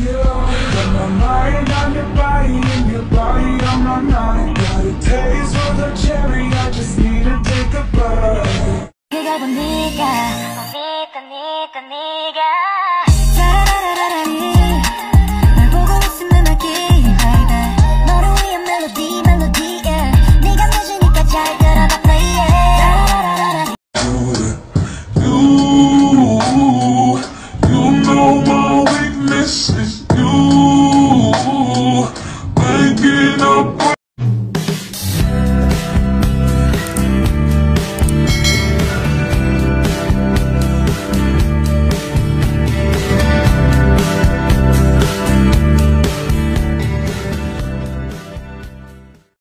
You got my mind on your body, and your body on my mind. Got a taste of the cherry, I just need Nigga, nigga, nigga, nigga